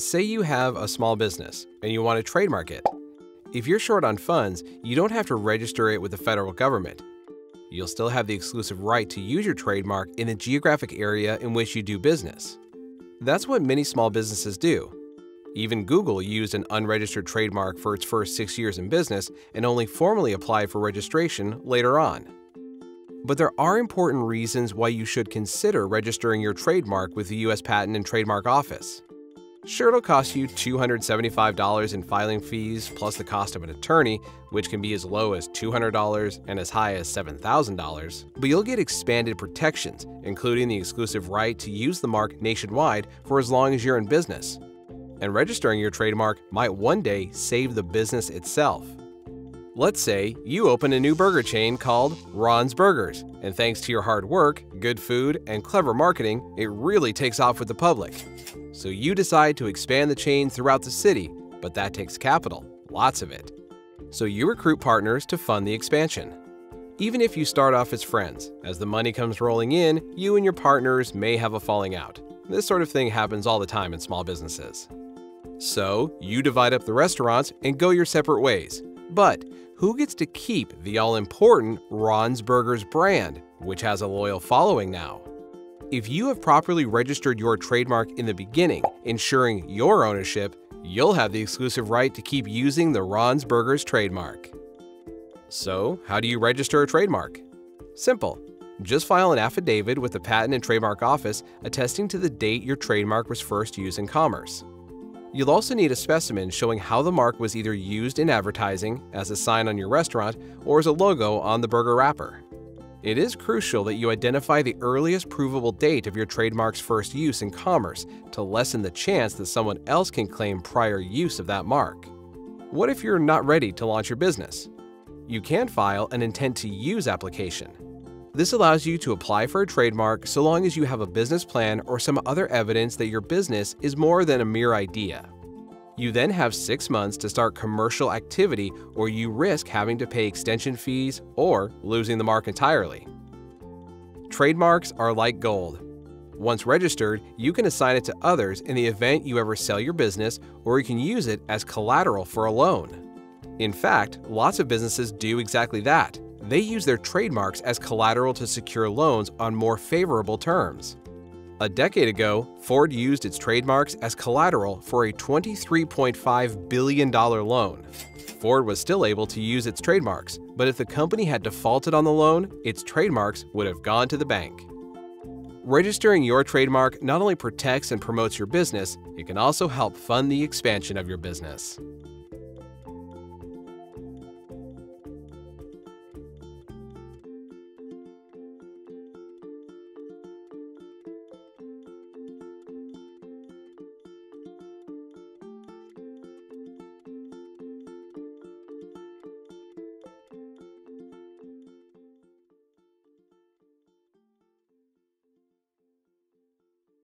Say you have a small business and you want to trademark it. If you're short on funds, you don't have to register it with the federal government. You'll still have the exclusive right to use your trademark in the geographic area in which you do business. That's what many small businesses do. Even Google used an unregistered trademark for its first six years in business and only formally applied for registration later on. But there are important reasons why you should consider registering your trademark with the U.S. Patent and Trademark Office. Sure, it'll cost you $275 in filing fees plus the cost of an attorney, which can be as low as $200 and as high as $7,000, but you'll get expanded protections, including the exclusive right to use the mark nationwide for as long as you're in business. And registering your trademark might one day save the business itself. Let's say you open a new burger chain called Ron's Burgers, and thanks to your hard work, good food, and clever marketing, it really takes off with the public. So you decide to expand the chain throughout the city, but that takes capital, lots of it. So you recruit partners to fund the expansion. Even if you start off as friends, as the money comes rolling in, you and your partners may have a falling out. This sort of thing happens all the time in small businesses. So you divide up the restaurants and go your separate ways. But who gets to keep the all important Ron's Burgers brand, which has a loyal following now? If you have properly registered your trademark in the beginning, ensuring your ownership, you'll have the exclusive right to keep using the Ron's Burgers trademark. So, how do you register a trademark? Simple. Just file an affidavit with the Patent and Trademark Office attesting to the date your trademark was first used in commerce. You'll also need a specimen showing how the mark was either used in advertising, as a sign on your restaurant, or as a logo on the burger wrapper. It is crucial that you identify the earliest provable date of your trademark's first use in commerce to lessen the chance that someone else can claim prior use of that mark. What if you're not ready to launch your business? You can file an intent to use application. This allows you to apply for a trademark so long as you have a business plan or some other evidence that your business is more than a mere idea. You then have six months to start commercial activity or you risk having to pay extension fees or losing the mark entirely. Trademarks are like gold. Once registered, you can assign it to others in the event you ever sell your business or you can use it as collateral for a loan. In fact, lots of businesses do exactly that. They use their trademarks as collateral to secure loans on more favorable terms. A decade ago, Ford used its trademarks as collateral for a $23.5 billion loan. Ford was still able to use its trademarks, but if the company had defaulted on the loan, its trademarks would have gone to the bank. Registering your trademark not only protects and promotes your business, it can also help fund the expansion of your business.